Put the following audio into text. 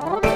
Oh.